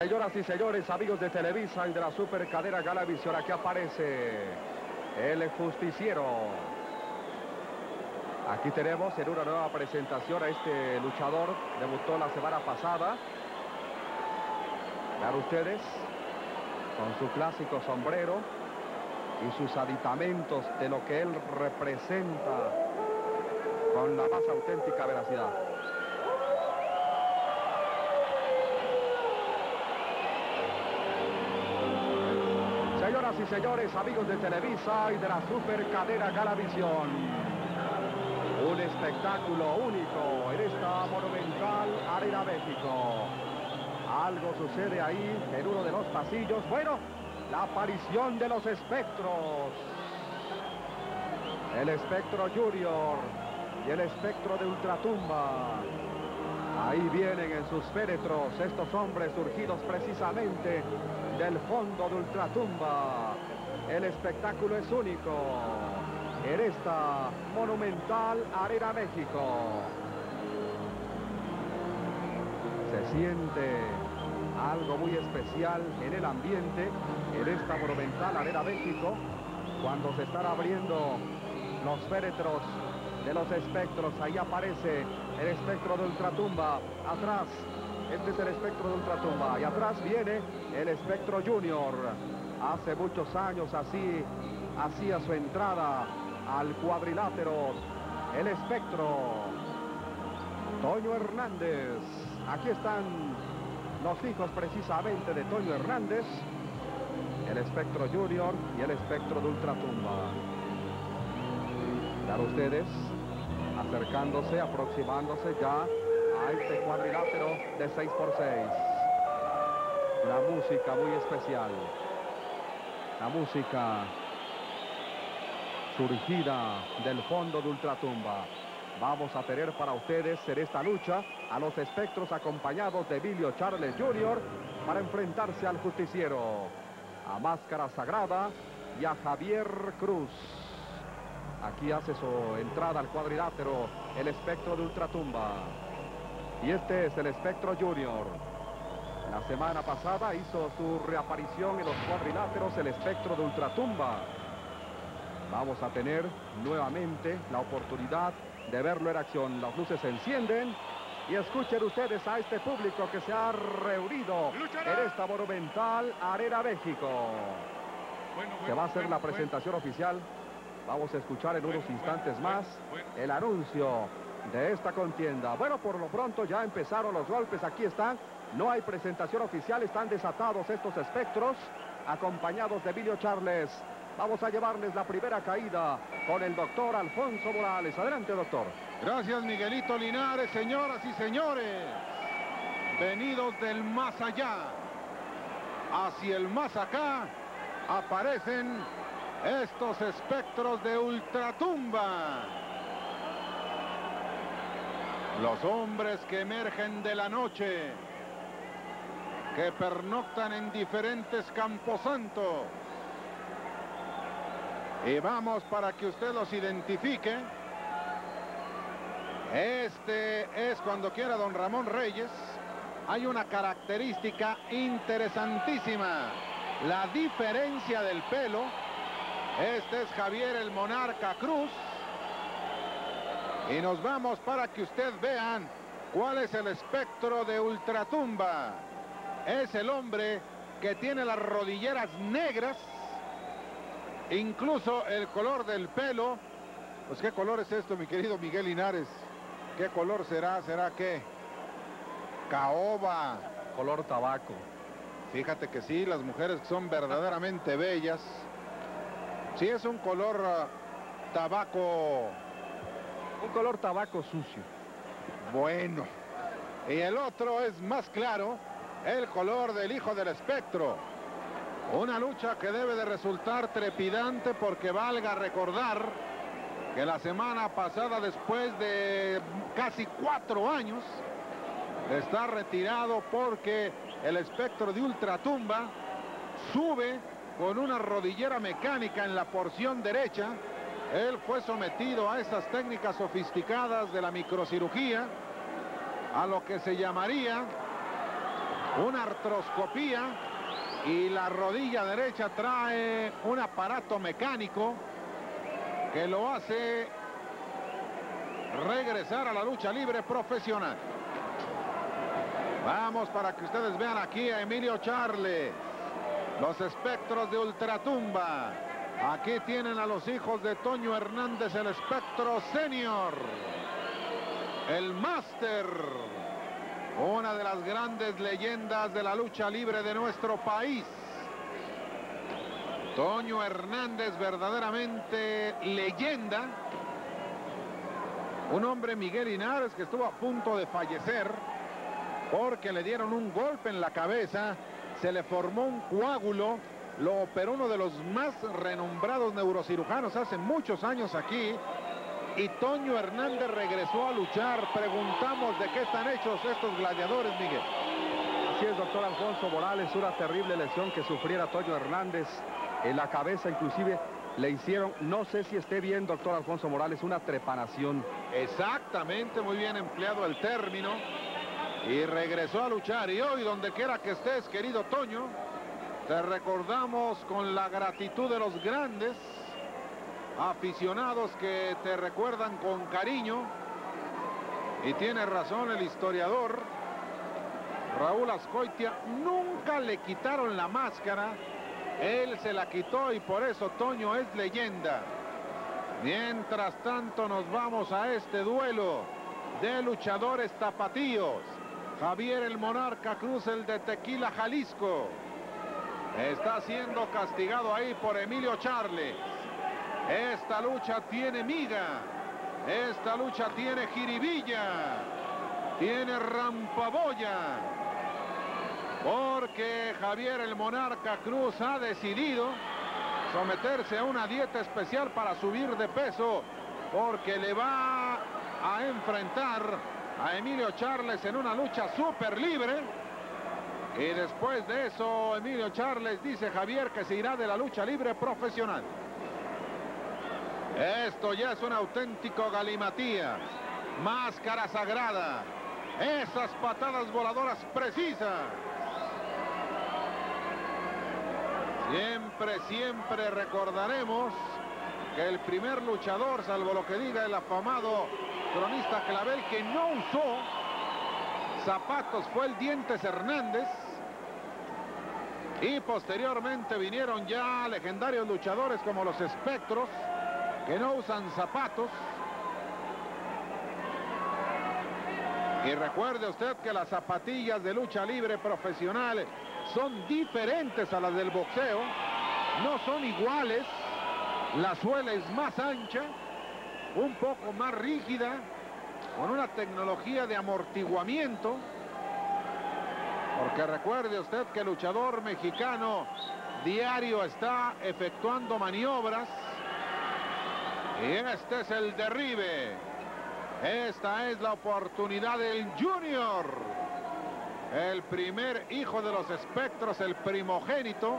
Señoras y señores, amigos de Televisa y de la Supercadera Galavisión, aquí aparece el justiciero. Aquí tenemos en una nueva presentación a este luchador, debutó la semana pasada. Vean ustedes, con su clásico sombrero y sus aditamentos de lo que él representa con la más auténtica veracidad. Señores, amigos de Televisa y de la Supercadera Galavisión. Un espectáculo único en esta monumental Arena México. Algo sucede ahí en uno de los pasillos. Bueno, la aparición de los espectros. El espectro Junior y el espectro de Ultratumba. Ahí vienen en sus féretros estos hombres surgidos precisamente del fondo de Ultratumba. El espectáculo es único en esta monumental Arena México. Se siente algo muy especial en el ambiente en esta monumental Arena México cuando se están abriendo los féretros de los espectros. Ahí aparece el espectro de Ultratumba. Atrás, este es el espectro de Ultratumba. Y atrás viene el espectro Junior. Hace muchos años así hacía su entrada al cuadrilátero. El espectro. Toño Hernández. Aquí están los hijos precisamente de Toño Hernández. El espectro Junior y el espectro de Ultratumba. Para ustedes, acercándose, aproximándose ya a este cuadrilátero de 6 por 6 Una música muy especial. La música surgida del fondo de Ultratumba. Vamos a tener para ustedes en esta lucha a los espectros acompañados de Emilio Charles Jr. para enfrentarse al justiciero, a Máscara Sagrada y a Javier Cruz. Aquí hace su entrada al cuadrilátero el espectro de Ultratumba. Y este es el espectro Junior. La semana pasada hizo su reaparición en los cuadriláteros el espectro de Ultratumba. Vamos a tener nuevamente la oportunidad de verlo en acción. Las luces se encienden y escuchen ustedes a este público que se ha reunido en esta monumental Arena México. que va a ser la presentación oficial Vamos a escuchar en unos instantes más el anuncio de esta contienda. Bueno, por lo pronto ya empezaron los golpes. Aquí están. No hay presentación oficial. Están desatados estos espectros, acompañados de Emilio Charles. Vamos a llevarles la primera caída con el doctor Alfonso Morales. Adelante, doctor. Gracias, Miguelito Linares, señoras y señores. Venidos del más allá, hacia el más acá, aparecen estos espectros de ultratumba. Los hombres que emergen de la noche, que pernoctan en diferentes camposantos. Y vamos para que usted los identifique. Este es cuando quiera don Ramón Reyes. Hay una característica interesantísima. La diferencia del pelo este es Javier el Monarca Cruz. Y nos vamos para que ustedes vean cuál es el espectro de Ultratumba. Es el hombre que tiene las rodilleras negras, incluso el color del pelo. Pues qué color es esto, mi querido Miguel Linares. ¿Qué color será? ¿Será qué? Caoba. Color tabaco. Fíjate que sí, las mujeres son verdaderamente bellas. Sí, es un color ah, tabaco. Un color tabaco sucio. Bueno. Y el otro es más claro, el color del hijo del espectro. Una lucha que debe de resultar trepidante porque valga recordar que la semana pasada, después de casi cuatro años, está retirado porque el espectro de Ultratumba sube con una rodillera mecánica en la porción derecha. Él fue sometido a esas técnicas sofisticadas de la microcirugía, a lo que se llamaría una artroscopía y la rodilla derecha trae un aparato mecánico que lo hace regresar a la lucha libre profesional. Vamos para que ustedes vean aquí a Emilio Charles, los espectros de Ultratumba. Aquí tienen a los hijos de Toño Hernández, el espectro senior, el máster, una de las grandes leyendas de la lucha libre de nuestro país. Toño Hernández, verdaderamente leyenda. Un hombre, Miguel Linares, que estuvo a punto de fallecer porque le dieron un golpe en la cabeza, se le formó un coágulo, lo operó uno de los más renombrados neurocirujanos hace muchos años aquí, y Toño Hernández regresó a luchar. Preguntamos de qué están hechos estos gladiadores, Miguel. Así es, doctor Alfonso Morales, una terrible lesión que sufriera Toño Hernández en la cabeza, inclusive le hicieron, no sé si esté bien, doctor Alfonso Morales, una trepanación. Exactamente, muy bien empleado el término. Y regresó a luchar. Y hoy, donde quiera que estés, querido Toño, te recordamos con la gratitud de los grandes aficionados que te recuerdan con cariño. Y tiene razón el historiador Raúl Ascoitia, nunca le quitaron la máscara. Él se la quitó y por eso Toño es leyenda. Mientras tanto nos vamos a este duelo de luchadores tapatíos. Javier el Monarca Cruz, el de Tequila, Jalisco. Está siendo castigado ahí por Emilio Charles. Esta lucha tiene miga. Esta lucha tiene jiribilla. Tiene rampaboya. Porque Javier el Monarca Cruz ha decidido someterse a una dieta especial para subir de peso. Porque le va a enfrentar a Emilio Charles en una lucha súper libre. Y después de eso, Emilio Charles dice Javier que se irá de la lucha libre profesional. Esto ya es un auténtico galimatías. Máscara sagrada. Esas patadas voladoras precisas. Siempre, siempre recordaremos que el primer luchador, salvo lo que diga el afamado cronista Clavel, que no usó zapatos fue el Dientes Hernández. Y posteriormente vinieron ya legendarios luchadores como los Espectros, que no usan zapatos. Y recuerde usted que las zapatillas de lucha libre profesional son diferentes a las del boxeo. No son iguales. La suela es más ancha, un poco más rígida, con una tecnología de amortiguamiento. Porque recuerde usted que el luchador mexicano diario está efectuando maniobras. Y este es el derribe. Esta es la oportunidad del Junior. El primer hijo de los espectros, el primogénito.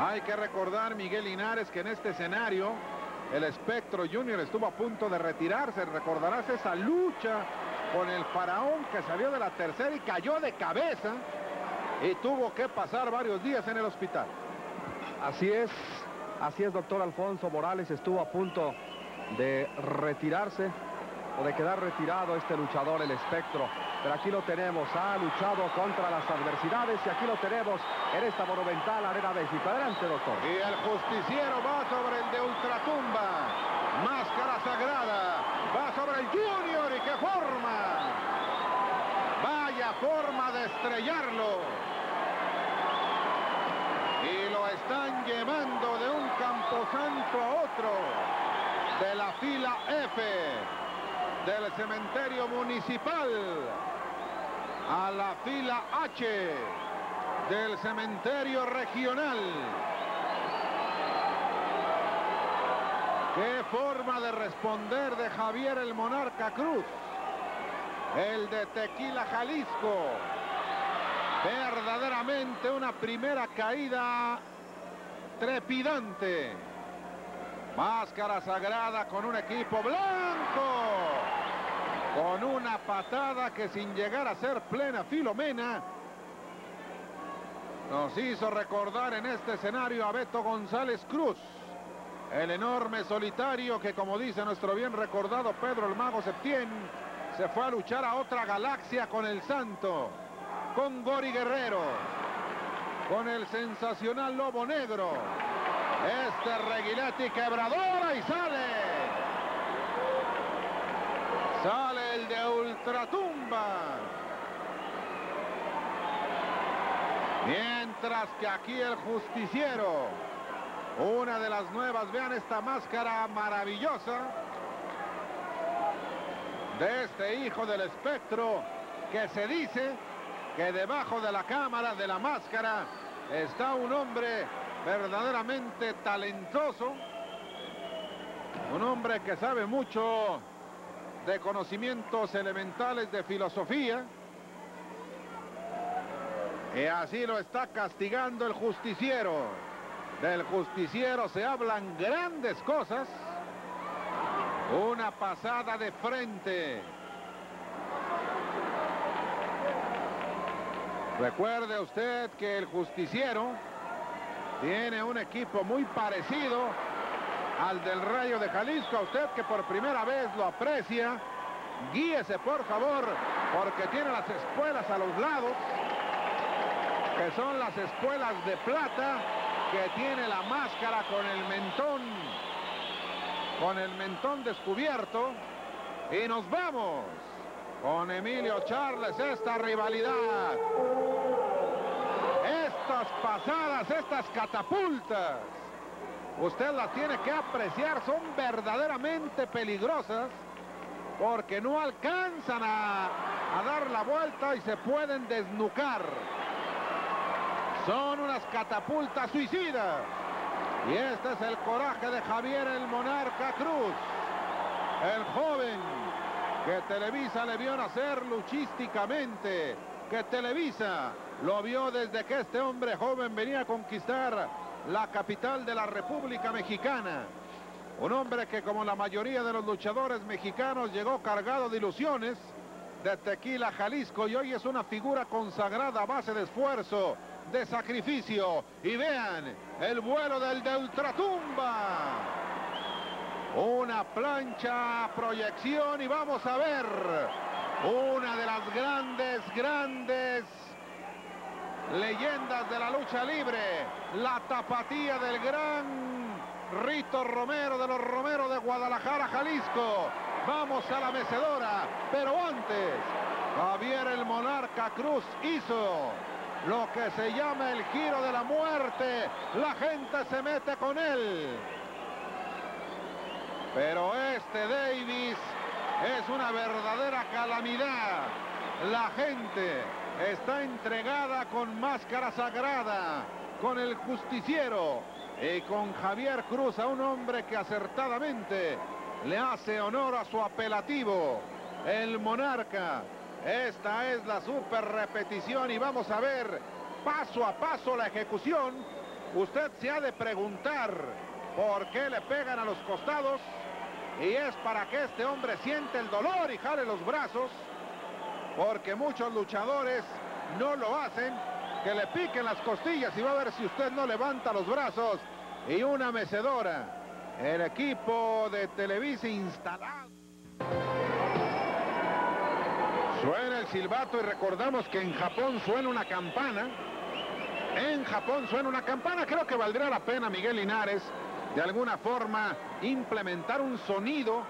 Hay que recordar, Miguel Linares, que en este escenario el espectro Junior estuvo a punto de retirarse. Recordarás esa lucha con el faraón que salió de la tercera y cayó de cabeza y tuvo que pasar varios días en el hospital. Así es, así es, doctor Alfonso Morales. Estuvo a punto de retirarse o de quedar retirado este luchador, el espectro. Pero aquí lo tenemos, ha luchado contra las adversidades y aquí lo tenemos en esta monumental Arena México. Adelante, doctor. Y el justiciero va sobre el de Ultratumba. Máscara sagrada. Va sobre el Junior y qué forma. Vaya forma de estrellarlo. Y lo están llevando de un camposanto a otro. De la fila F del cementerio municipal a la fila H del cementerio regional. Qué forma de responder de Javier el Monarca Cruz, el de Tequila Jalisco. Verdaderamente una primera caída trepidante. Máscara sagrada con un equipo blanco. Con una patada que sin llegar a ser plena Filomena nos hizo recordar en este escenario a Beto González Cruz. El enorme solitario que, como dice nuestro bien recordado Pedro el Mago Septién, se fue a luchar a otra galaxia con el Santo, con Gori Guerrero, con el sensacional Lobo Negro. Este Reguiletti quebradora y. Sale el de Ultratumba. Mientras que aquí el justiciero, una de las nuevas, vean esta máscara maravillosa de este hijo del espectro que se dice que debajo de la cámara, de la máscara, está un hombre verdaderamente talentoso, un hombre que sabe mucho de conocimientos elementales de filosofía, y así lo está castigando el justiciero. Del justiciero se hablan grandes cosas. Una pasada de frente. Recuerde usted que el justiciero tiene un equipo muy parecido al del Rayo de Jalisco. A usted que por primera vez lo aprecia, guíese por favor, porque tiene las espuelas a los lados que son las espuelas de plata que tiene la máscara con el mentón, con el mentón descubierto. Y nos vamos con Emilio Charles esta rivalidad. Estas pasadas, estas catapultas, usted las tiene que apreciar, son verdaderamente peligrosas porque no alcanzan a, dar la vuelta y se pueden desnucar. Son unas catapultas suicidas. Y este es el coraje de Javier el Monarca Cruz. El joven que Televisa le vio nacer luchísticamente. Que Televisa lo vio desde que este hombre joven venía a conquistar la capital de la República Mexicana. Un hombre que como la mayoría de los luchadores mexicanos llegó cargado de ilusiones de Tequila, Jalisco y hoy es una figura consagrada a base de esfuerzo, de sacrificio. Y vean el vuelo del de Ultratumba. Una plancha, proyección y vamos a ver una de las grandes, grandes leyendas de la lucha libre. La tapatía del gran Rito Romero de los Romero de Guadalajara, Jalisco. Vamos a la mecedora, pero antes, Javier el Monarca Cruz hizo lo que se llama el giro de la muerte. La gente se mete con él. Pero este Davis es una verdadera calamidad. La gente está entregada con máscara sagrada, con el justiciero y con Javier Cruz, a un hombre que acertadamente le hace honor a su apelativo, el monarca. Esta es la super repetición y vamos a ver paso a paso la ejecución. Usted se ha de preguntar por qué le pegan a los costados y es para que este hombre siente el dolor y jale los brazos porque muchos luchadores no lo hacen que le piquen las costillas y va a ver si usted no levanta los brazos y una mecedora el equipo de Televisa instalado Suena el silbato y recordamos que en Japón suena una campana. En Japón suena una campana. Creo que valdría la pena, Miguel Linares, de alguna forma implementar un sonido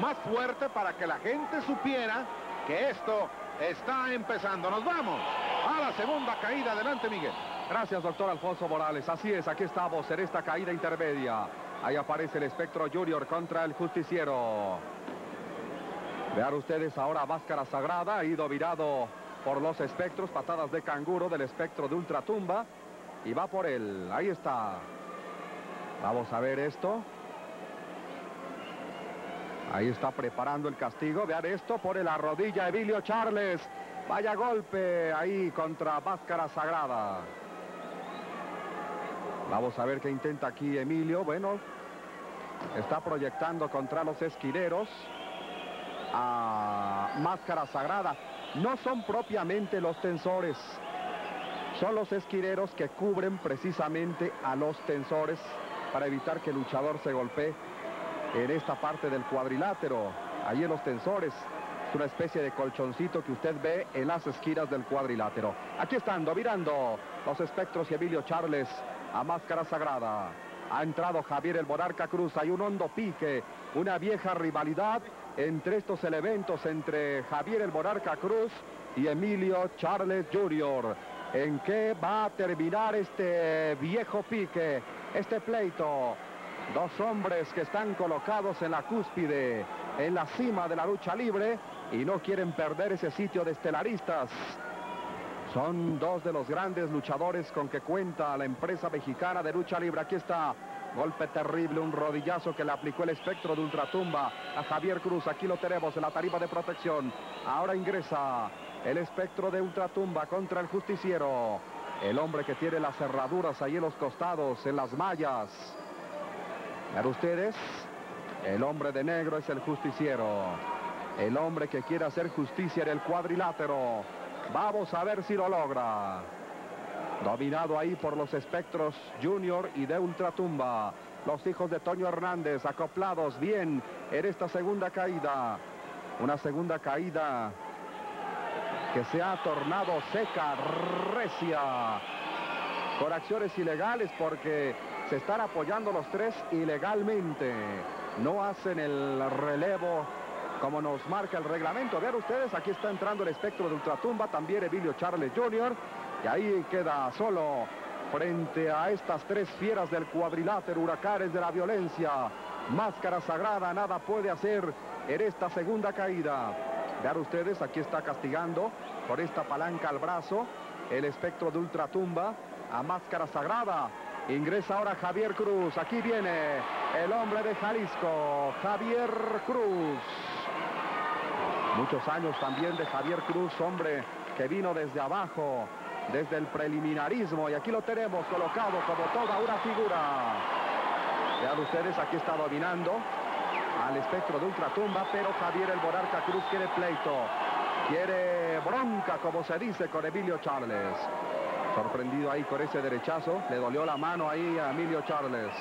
más fuerte para que la gente supiera que esto está empezando. Nos vamos a la segunda caída. Adelante, Miguel. Gracias, doctor Alfonso Morales. Así es, aquí estamos en esta caída intermedia. Ahí aparece el espectro Junior contra el justiciero. Vean ustedes ahora máscara sagrada, ha ido virado por los espectros, patadas de canguro del espectro de ultratumba. Y va por él, ahí está. Vamos a ver esto. Ahí está preparando el castigo. Vean esto, por la rodilla Emilio Charles. Vaya golpe ahí contra Máscara Sagrada. Vamos a ver qué intenta aquí Emilio. Bueno, está proyectando contra los esquineros. a Máscara Sagrada. No son propiamente los tensores, son los esquineros que cubren precisamente a los tensores para evitar que el luchador se golpee en esta parte del cuadrilátero, ahí en los tensores. Es una especie de colchoncito que usted ve en las esquinas del cuadrilátero. Aquí están dominando los espectros y Emilio Charles a máscara sagrada. Ha entrado Javier el Monarca Cruz. Hay un hondo pique, una vieja rivalidad entre estos elementos, entre Javier el Monarca Cruz y Emilio Charles Jr. ¿En qué va a terminar este viejo pique, este pleito? Dos hombres que están colocados en la cúspide, en la cima de la lucha libre y no quieren perder ese sitio de estelaristas. Son dos de los grandes luchadores con que cuenta la empresa mexicana de lucha libre. Aquí está, golpe terrible, un rodillazo que le aplicó el espectro de ultratumba a Javier Cruz. Aquí lo tenemos en la tarifa de protección. Ahora ingresa el espectro de ultratumba contra el justiciero. El hombre que tiene las cerraduras ahí en los costados, en las mallas. Ver ustedes, el hombre de negro es el justiciero. El hombre que quiere hacer justicia en el cuadrilátero. Vamos a ver si lo logra. Dominado ahí por los espectros Junior y de Ultratumba. Los hijos de Toño Hernández acoplados bien en esta segunda caída. Una segunda caída que se ha tornado seca, recia. Con acciones ilegales porque se están apoyando los tres ilegalmente. No hacen el relevo como nos marca el reglamento. Vean ustedes, aquí está entrando el espectro de Ultratumba, también Emilio Charles Jr. Y ahí queda solo frente a estas tres fieras del cuadrilátero, huracanes de la violencia. Máscara sagrada, nada puede hacer en esta segunda caída. Vean ustedes, aquí está castigando por esta palanca al brazo el espectro de Ultratumba a Máscara Sagrada. Ingresa ahora Javier Cruz. Aquí viene el hombre de Jalisco, Javier Cruz. Muchos años también de Javier Cruz, hombre que vino desde abajo, desde el preliminarismo. Y aquí lo tenemos colocado como toda una figura. Vean ustedes, aquí está dominando al espectro de ultratumba, pero Javier el Monarca Cruz quiere pleito. Quiere bronca, como se dice, con Emilio Charles. Sorprendido ahí con ese derechazo. Le dolió la mano ahí a Emilio Charles.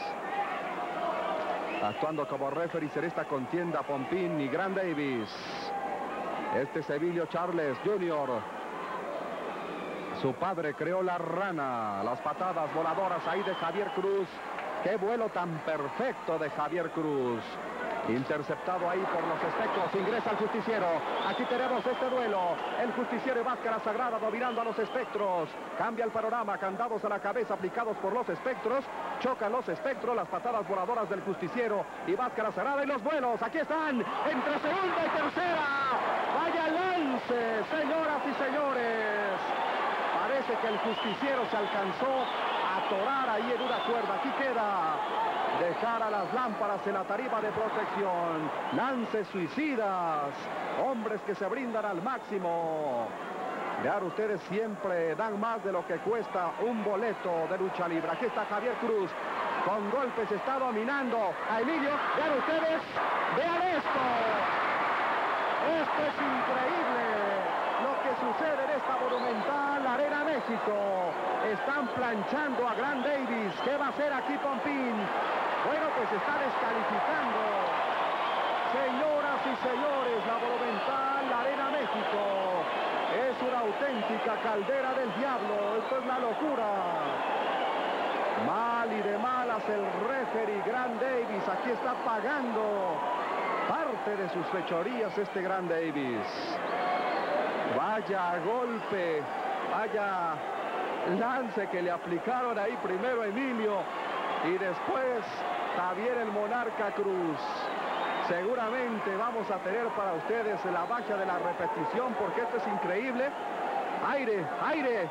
Actuando como referee en esta contienda Pompín y Gran Davis. Este es Emilio Charles Jr. Su padre creó la rana. Las patadas voladoras ahí de Javier Cruz. Qué vuelo tan perfecto de Javier Cruz. Interceptado ahí por los espectros. Ingresa el justiciero. Aquí tenemos este duelo. El justiciero y Máscara Sagrada dominando a los espectros. Cambia el panorama. Candados a la cabeza aplicados por los espectros. Chocan los espectros. Las patadas voladoras del justiciero y Máscara Sagrada. Y los vuelos. Aquí están. Entre segunda y tercera. Vaya lance, señoras y señores. Parece que el justiciero se alcanzó atorar ahí en una cuerda. Aquí queda dejar a las lámparas en la tarifa de protección. Lances suicidas, hombres que se brindan al máximo. Vean ustedes siempre dan más de lo que cuesta un boleto de lucha libre. Aquí está Javier Cruz. Con golpes está dominando a Emilio. Vean ustedes, vean esto. Esto es increíble sucede en esta monumental Arena México. Están planchando a Gran Davis. ¿Qué va a hacer aquí Pompín? Bueno, pues está descalificando. Señoras y señores, la monumental Arena México es una auténtica caldera del diablo. Esto es la locura. Mal y de malas el referee Gran Davis. Aquí está pagando parte de sus fechorías este Gran Davis. Vaya golpe, vaya lance que le aplicaron ahí primero a Emilio y después Javier el Monarca Cruz. Seguramente vamos a tener para ustedes la baja de la repetición porque esto es increíble. Aire, aire.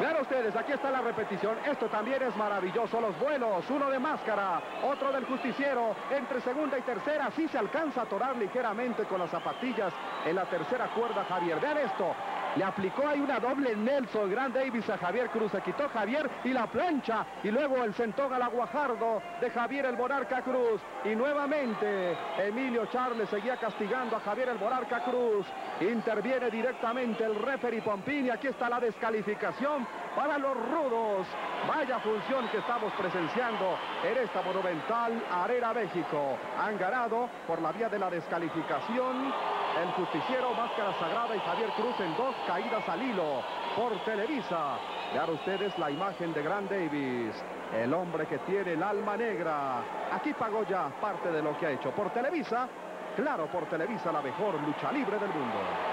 Vean ustedes, aquí está la repetición. Esto también es maravilloso. Los vuelos, uno de máscara, otro del justiciero. Entre segunda y tercera, sí se alcanza a atorar ligeramente con las zapatillas en la tercera cuerda Javier. Vean esto. Le aplicó ahí una doble Nelson Grand Davis a Javier Cruz. Se quitó Javier y la plancha. Y luego el centón al aguajardo de Javier el Monarca Cruz. Y nuevamente Emilio Charles seguía castigando a Javier el Monarca Cruz. Interviene directamente el referee Pompini. Aquí está la descalificación para los rudos. Vaya función que estamos presenciando en esta monumental Arena México. Han ganado por la vía de la descalificación el justiciero Máscara Sagrada y Javier Cruz en dos caídas al hilo por Televisa. Vean ustedes la imagen de Grand Davis, el hombre que tiene el alma negra. Aquí pagó ya parte de lo que ha hecho por Televisa. Claro, por Televisa la mejor lucha libre del mundo.